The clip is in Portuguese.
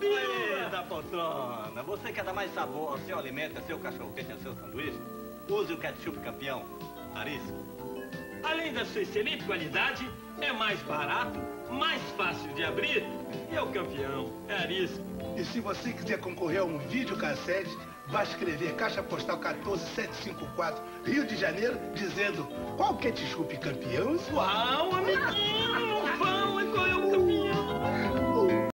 Eita, poltrona, você quer dar mais sabor ao seu alimento, ao seu cachorro-quente, ao seu sanduíche? Use o ketchup campeão, arisco. Além da sua excelente qualidade, é mais barato, mais fácil de abrir e é o campeão, é arisco. E se você quiser concorrer a um videocassete, vai escrever Caixa Postal 14754, Rio de Janeiro, dizendo qual ketchup campeão? Uau!